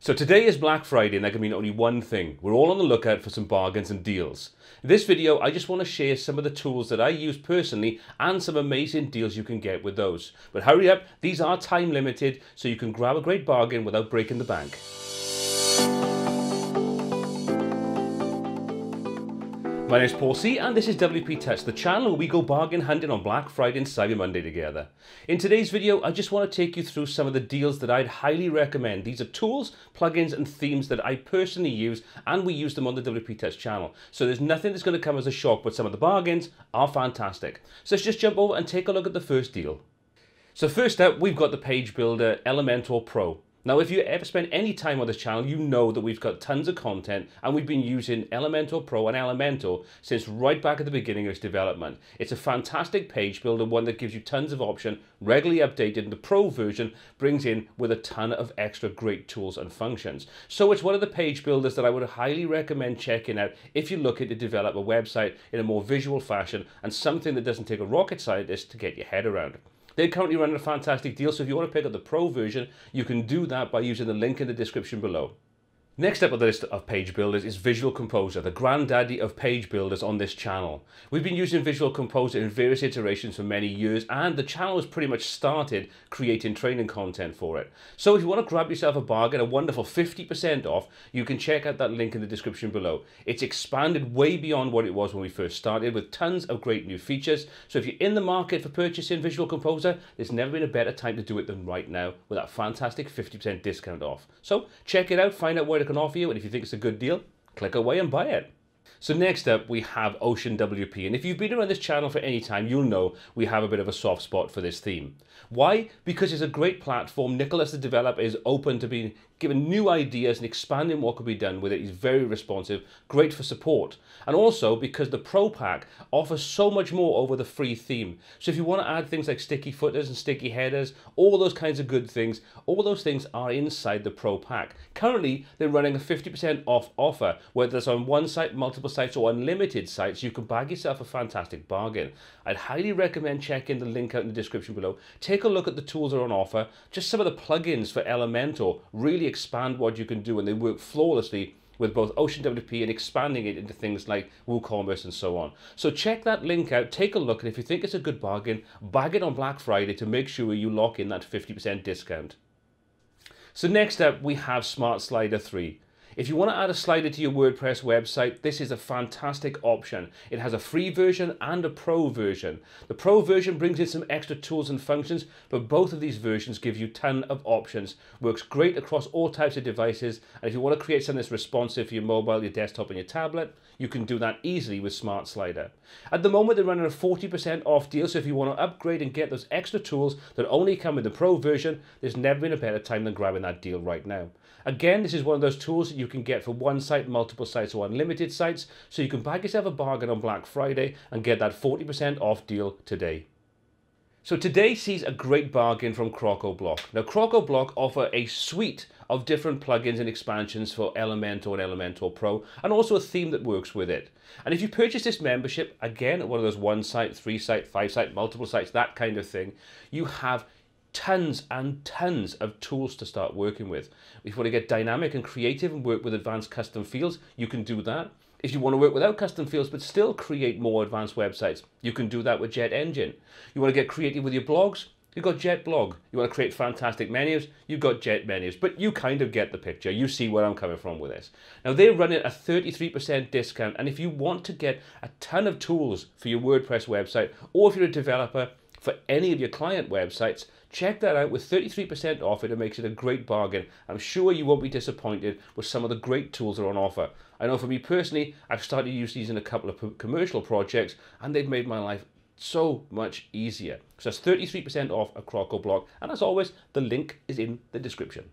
So today is Black Friday and that can mean only one thing. We're all on the lookout for some bargains and deals. In this video, I just want to share some of the tools that I use personally and some amazing deals you can get with those. But hurry up, these are time limited, so you can grab a great bargain without breaking the bank. My name is Paul C and this is WP Tuts, the channel where we go bargain hunting on Black Friday and Cyber Monday together. In today's video, I just want to take you through some of the deals that I'd highly recommend. These are tools, plugins and themes that I personally use and we use them on the WP Tuts channel. So there's nothing that's going to come as a shock, but some of the bargains are fantastic. So let's just jump over and take a look at the first deal. So first up, we've got the Page Builder Elementor Pro. Now, if you ever spend any time on this channel, you know that we've got tons of content and we've been using Elementor Pro and Elementor since right back at the beginning of its development. It's a fantastic page builder, one that gives you tons of option, regularly updated, and the Pro version brings in with a ton of extra great tools and functions. So it's one of the page builders that I would highly recommend checking out if you're looking to develop a website in a more visual fashion and something that doesn't take a rocket scientist to get your head around. They're currently running a fantastic deal, so if you want to pick up the Pro version, you can do that by using the link in the description below. Next up on the list of page builders is Visual Composer, the granddaddy of page builders on this channel. We've been using Visual Composer in various iterations for many years and the channel has pretty much started creating training content for it. So if you want to grab yourself a bargain, a wonderful 50% off, you can check out that link in the description below. It's expanded way beyond what it was when we first started with tons of great new features. So if you're in the market for purchasing Visual Composer, there's never been a better time to do it than right now with that fantastic 50% discount off. So check it out, find out where to can offer you, and if you think it's a good deal, click away and buy it. So next up, we have Ocean WP. And if you've been around this channel for any time, you'll know we have a bit of a soft spot for this theme. Why? Because it's a great platform. Nicholas, the developer, is open to being given new ideas and expanding what could be done with it. He's very responsive, great for support. And also because the Pro Pack offers so much more over the free theme. So if you want to add things like sticky footers and sticky headers, all those kinds of good things, all those things are inside the Pro Pack. Currently, they're running a 50% off offer, whether it's on one site, multiple sites, or unlimited sites, you can bag yourself a fantastic bargain. I'd highly recommend checking the link out in the description below. Take a look at the tools that are on offer, just some of the plugins for Elementor really expand what you can do and they work flawlessly with both Ocean WP and expanding it into things like WooCommerce and so on. So check that link out, take a look, and if you think it's a good bargain, bag it on Black Friday to make sure you lock in that 50% discount. So next up, we have Smart Slider 3. If you want to add a slider to your WordPress website, this is a fantastic option. It has a free version and a pro version. The pro version brings in some extra tools and functions, but both of these versions give you ton of options. Works great across all types of devices, and if you want to create something that's responsive for your mobile, your desktop, and your tablet, you can do that easily with Smart Slider. At the moment, they're running a 40% off deal, so if you want to upgrade and get those extra tools that only come with the pro version, there's never been a better time than grabbing that deal right now. Again, this is one of those tools that you can get for one site, multiple sites, or unlimited sites, so you can bag yourself a bargain on Black Friday and get that 40% off deal today. So today sees a great bargain from CrocoBlock. Now CrocoBlock offer a suite of different plugins and expansions for Elementor and Elementor Pro, and also a theme that works with it. And if you purchase this membership, again, one of those one site, three site, five site, multiple sites, that kind of thing, you have tons and tons of tools to start working with. If you want to get dynamic and creative and work with advanced custom fields, you can do that. If you want to work without custom fields but still create more advanced websites, you can do that with Jet Engine. You want to get creative with your blogs, You've got Jet Blog. You want to create fantastic menus? You've got Jet Menus. But you kind of get the picture. You see where I'm coming from with this. Now, they're running a 33% discount. And if you want to get a ton of tools for your WordPress website, or if you're a developer for any of your client websites, Check that out with 33% off it. It makes it a great bargain. I'm sure you won't be disappointed with some of the great tools that are on offer. I know for me personally, I've started use these in a couple of commercial projects and they've made my life so much easier. So that's 33% off a CrocoBlock. And as always, the link is in the description.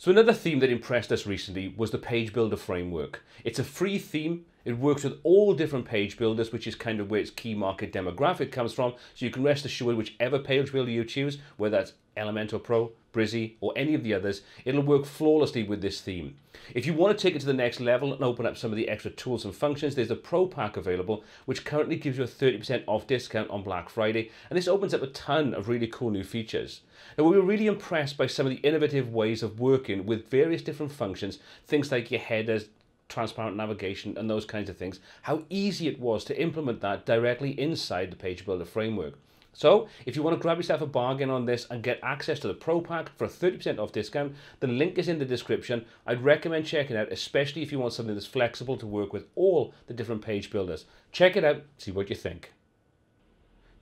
So another theme that impressed us recently was the Page Builder Framework. It's a free theme. It works with all different page builders, which is kind of where its key market demographic comes from. So you can rest assured whichever page builder you choose, whether that's Elementor Pro, Brizy, or any of the others, it'll work flawlessly with this theme. If you want to take it to the next level and open up some of the extra tools and functions, there's a Pro Pack available, which currently gives you a 30% off discount on Black Friday, and this opens up a ton of really cool new features. Now, we were really impressed by some of the innovative ways of working with various different functions, things like your headers, transparent navigation and those kinds of things, how easy it was to implement that directly inside the Page Builder framework. So, if you want to grab yourself a bargain on this and get access to the Pro Pack for a 30% off discount, the link is in the description. I'd recommend checking it out, especially if you want something that's flexible to work with all the different page builders. Check it out, see what you think.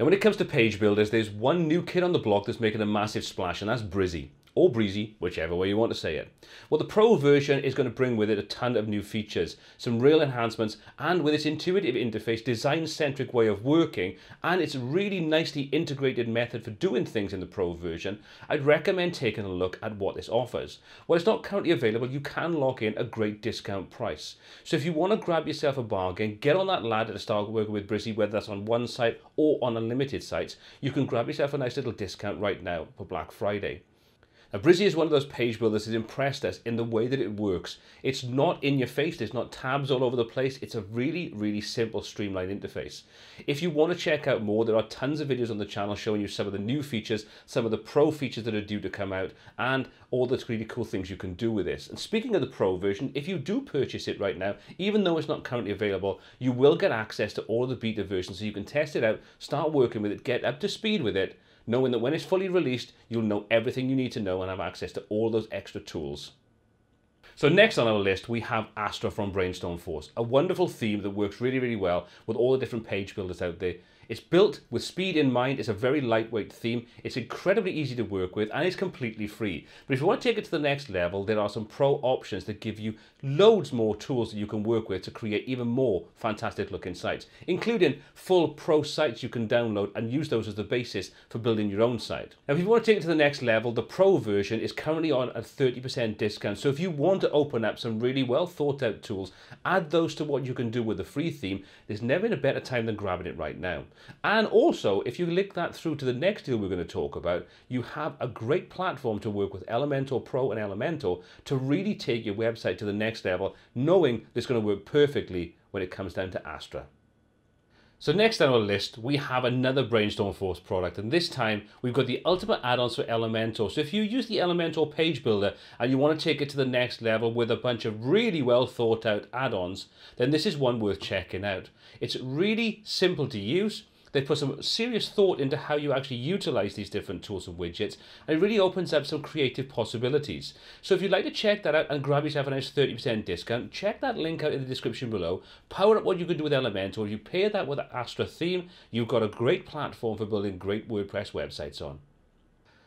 Now, when it comes to page builders, there's one new kid on the block that's making a massive splash, and that's Brizy or breezy, whichever way you want to say it. Well, the Pro version is going to bring with it a ton of new features, some real enhancements, and with its intuitive interface, design-centric way of working, and its really nicely integrated method for doing things in the Pro version, I'd recommend taking a look at what this offers. While it's not currently available, you can lock in a great discount price. So if you want to grab yourself a bargain, get on that ladder to start working with Brizy, whether that's on one site or on unlimited sites, you can grab yourself a nice little discount right now for Black Friday. Now, Brizy is one of those page builders that impressed us in the way that it works. It's not in your face, there's not tabs all over the place. It's a really, really simple, streamlined interface. If you want to check out more, there are tons of videos on the channel showing you some of the new features, some of the pro features that are due to come out, and all the really cool things you can do with this. And speaking of the pro version, if you do purchase it right now, even though it's not currently available, you will get access to all of the beta versions so you can test it out, start working with it, get up to speed with it, knowing that when it's fully released, you'll know everything you need to know and have access to all those extra tools. So next on our list, we have Astra from Brainstorm Force, a wonderful theme that works really, really well with all the different page builders out there. It's built with speed in mind, it's a very lightweight theme, it's incredibly easy to work with, and it's completely free. But if you want to take it to the next level, there are some pro options that give you loads more tools that you can work with to create even more fantastic looking sites, including full pro sites you can download and use those as the basis for building your own site. Now, if you want to take it to the next level, the pro version is currently on a 30% discount. So if you want to open up some really well thought out tools, add those to what you can do with the free theme, there's never been a better time than grabbing it right now. And also, if you link that through to the next deal we're going to talk about, you have a great platform to work with Elementor Pro and Elementor to really take your website to the next level, knowing it's going to work perfectly when it comes down to Astra. So next on our list, we have another Brainstorm Force product, and this time we've got the ultimate add-ons for Elementor. So if you use the Elementor page builder and you want to take it to the next level with a bunch of really well thought out add-ons, then this is one worth checking out. It's really simple to use, they put some serious thought into how you actually utilize these different tools and widgets, and it really opens up some creative possibilities. So if you'd like to check that out and grab yourself a nice 30% discount, check that link out in the description below. Power up what you can do with Elementor. If you pair that with Astra theme, you've got a great platform for building great WordPress websites on.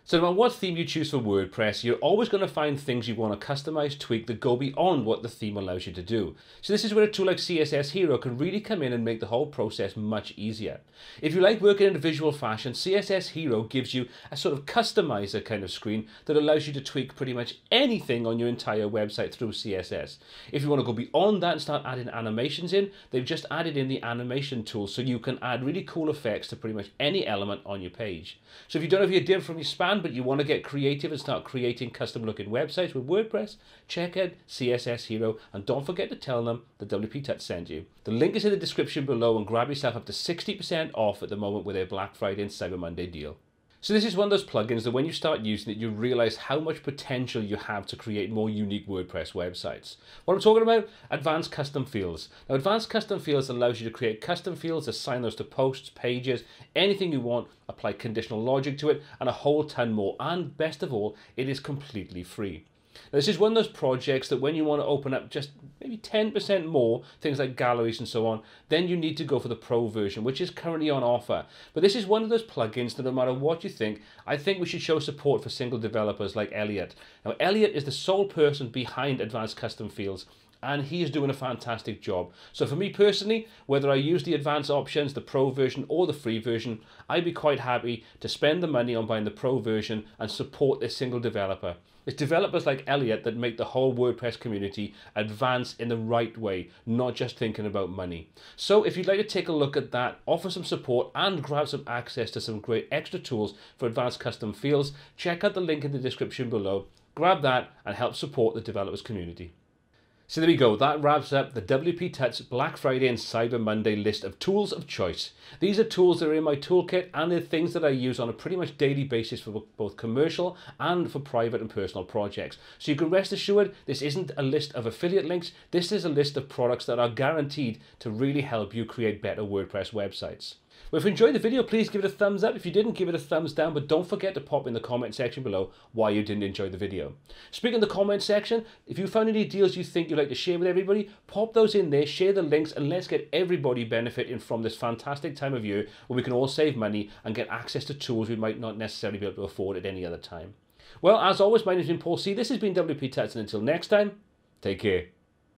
So no matter what theme you choose for WordPress, you're always going to find things you want to customize, tweak that go beyond what the theme allows you to do. So this is where a tool like CSS Hero can really come in and make the whole process much easier. If you like working in a visual fashion, CSS Hero gives you a sort of customizer kind of screen that allows you to tweak pretty much anything on your entire website through CSS. If you want to go beyond that and start adding animations in, they've just added in the animation tool so you can add really cool effects to pretty much any element on your page. So if you don't have your div from your span, but you want to get creative and start creating custom looking websites with WordPress, check out CSS Hero and don't forget to tell them the WP Tuts sent you. The link is in the description below and grab yourself up to 60% off at the moment with their Black Friday and Cyber Monday deal. So this is one of those plugins that when you start using it, you realize how much potential you have to create more unique WordPress websites. What I'm talking about, advanced custom fields. Now advanced custom fields allows you to create custom fields, assign those to posts, pages, anything you want, apply conditional logic to it, and a whole ton more. And best of all, it is completely free. This is one of those projects that when you want to open up just maybe 10% more, things like galleries and so on, then you need to go for the Pro version, which is currently on offer. But this is one of those plugins that no matter what you think, I think we should show support for single developers like Elliot. Now, Elliot is the sole person behind Advanced Custom Fields, and he is doing a fantastic job. So for me personally, whether I use the advanced options, the pro version or the free version, I'd be quite happy to spend the money on buying the pro version and support this single developer. It's developers like Elliot that make the whole WordPress community advance in the right way, not just thinking about money. So if you'd like to take a look at that, offer some support and grab some access to some great extra tools for advanced custom fields, check out the link in the description below. Grab that and help support the developers community. So there we go, that wraps up the WP Tuts Black Friday and Cyber Monday list of tools of choice. These are tools that are in my toolkit and they're things that I use on a pretty much daily basis for both commercial and for private and personal projects. So you can rest assured this isn't a list of affiliate links, this is a list of products that are guaranteed to really help you create better WordPress websites. Well, if you enjoyed the video, please give it a thumbs up. If you didn't, give it a thumbs down. But don't forget to pop in the comment section below why you didn't enjoy the video. Speaking in the comment section, if you found any deals you think you'd like to share with everybody, pop those in there, share the links, and let's get everybody benefiting from this fantastic time of year where we can all save money and get access to tools we might not necessarily be able to afford at any other time. Well, as always, my name has been Paul C. This has been WP Tuts, and until next time, take care.